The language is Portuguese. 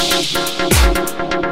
Música